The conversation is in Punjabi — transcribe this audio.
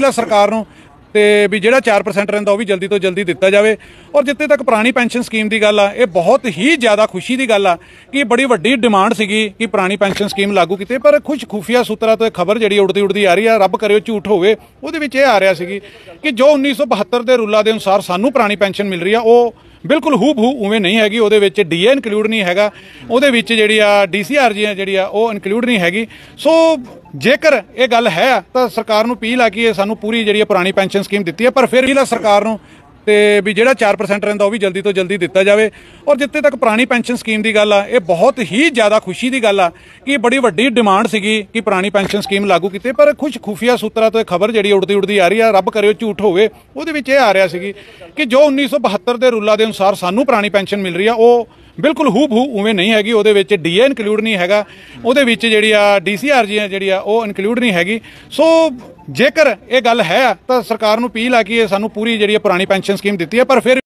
ਅਪੀਲ ਸਰਕਾਰ ਨੂੰ ਤੇ ਵੀ ਜਿਹੜਾ 4% ਰਹਿੰਦਾ ਉਹ ਵੀ ਜਲਦੀ ਤੋਂ ਜਲਦੀ ਦਿੱਤਾ ਜਾਵੇ। ਔਰ ਜਿੱਥੇ ਤੱਕ ਪੁਰਾਣੀ ਪੈਨਸ਼ਨ ਸਕੀਮ ਦੀ ਗੱਲ ਆ, ਇਹ ਬਹੁਤ ਹੀ ਜ਼ਿਆਦਾ ਖੁਸ਼ੀ ਦੀ ਗੱਲ ਆ ਕਿ ਬੜੀ ਵੱਡੀ ਡਿਮਾਂਡ ਸੀਗੀ ਕਿ ਪੁਰਾਣੀ ਪੈਨਸ਼ਨ ਸਕੀਮ ਲਾਗੂ ਕੀਤੀ। ਪਰ ਖੁਸ਼ ਖੁਫੀਆ ਸੂਤਰਾਂ ਤੋਂ ਇਹ ਖਬਰ ਜਿਹੜੀ ਉੜਦੀ ਉੜਦੀ ਆ ਰਹੀ ਆ, ਰੱਬ ਕਰਿਓ ਝੂਠ ਹੋਵੇ, ਉਹਦੇ ਵਿੱਚ ਇਹ ਆ ਰਿਹਾ ਸੀਗੀ ਕਿ ਜੋ 1972 ਦੇ ਰੂਲਾਂ ਦੇ ਅਨੁਸਾਰ ਸਾਨੂੰ ਪੁਰਾਣੀ ਪੈਨਸ਼ਨ ਮਿਲ ਰਹੀ ਆ, ਉਹ ਬਿਲਕੁਲ ਹੂ ਬਹੂ ਉਵੇਂ ਨਹੀਂ ਹੈਗੀ। ਉਹਦੇ ਵਿੱਚ ਡੀਏ ਇਨਕਲੂਡ ਨਹੀਂ ਹੈਗਾ। ਉਹਦੇ ਵਿੱਚ ਜਿਹੜੀ ਆ ਡੀਸੀਆਰ ਜੀ ਜਿਹੜੀ ਆ, ਉਹ ਇਨਕਲੂਡ ਨਹੀਂ ਹੈਗੀ। ਸੋ ਜੇਕਰ ਇਹ ਗੱਲ ਹੈ, ਤਾਂ ਸਰਕਾਰ ਨੂੰ ਅਪੀਲ ਆ ਕਿ ਇਹ ਸਾਨੂੰ ਪੂਰੀ ਜਿਹੜੀ ਆ ਪੁਰਾਣੀ ਪੈਨਸ਼ਨ ਸਕੀਮ ਦਿੱਤੀ ਹੈ, ਪਰ ਫਿਰ ਵੀ ਸਰਕਾਰ ਨੂੰ ਤੇ ਵੀ ਜਿਹੜਾ 4% ਰਹਿੰਦਾ ਉਹ ਵੀ ਜਲਦੀ ਤੋਂ ਜਲਦੀ ਦਿੱਤਾ ਜਾਵੇ। ਔਰ ਜਿੱਥੇ ਤੱਕ ਪੁਰਾਣੀ ਪੈਨਸ਼ਨ ਸਕੀਮ ਦੀ ਗੱਲ ਆ, ਇਹ ਬਹੁਤ ਹੀ ਜ਼ਿਆਦਾ ਖੁਸ਼ੀ ਦੀ ਗੱਲ ਆ ਕਿ ਬੜੀ ਵੱਡੀ ਡਿਮਾਂਡ ਸੀਗੀ ਕਿ ਪੁਰਾਣੀ ਪੈਨਸ਼ਨ ਸਕੀਮ ਲਾਗੂ ਕੀਤੇ, ਪਰ ਕੁਝ ਖੁਫੀਆ ਸੂਤਰਾਂ ਤੋਂ ਇਹ ਖਬਰ ਜਿਹੜੀ ਉੜਦੀ ਉੜਦੀ ਆ ਰਹੀ ਆ, ਰੱਬ ਕਰਿਓ ਝੂਠ ਹੋਵੇ, ਉਹਦੇ ਵਿੱਚ ਇਹ ਆ ਰਿਹਾ ਸੀਗੀ ਕਿ ਜੋ 1972 ਦੇ ਰੂਲਾਂ ਦੇ ਅਨੁਸਾਰ ਸਾਨੂੰ ਪੁਰਾਣੀ ਪੈਨਸ਼ਨ ਮਿਲ ਰਹੀ ਆ, ਉਹ ਬਿਲਕੁਲ ਹੂ ਬਹੂ ਉਵੇਂ ਨਹੀਂ ਹੈਗੀ, ਉਹਦੇ ਵਿੱਚ ਡੀਏ ਇਨਕਲੂਡ ਨਹੀਂ ਹੈਗਾ। ਉਹਦੇ ਵਿੱਚ ਜਿਹੜੀ ਆ ਡੀਸੀਆਰ ਜੀ ਜਿਹੜੀ ਆ, ਉਹ ਇਨਕਲੂਡ ਨਹੀਂ ਹੈਗੀ। ਸੋ ਜੇਕਰ ਇਹ ਗੱਲ ਹੈ, ਤਾਂ ਸਰਕਾਰ ਨੂੰ ਅਪੀਲ ਆ ਕਿ ਇਹ ਸਾਨੂੰ ਪੂਰੀ ਜਿਹੜੀ ਆ ਪੁਰਾਣੀ ਪੈਨਸ਼ਨ ਸਕੀਮ ਦਿੱਤੀ ਹੈ ਪਰ ਫਿਰ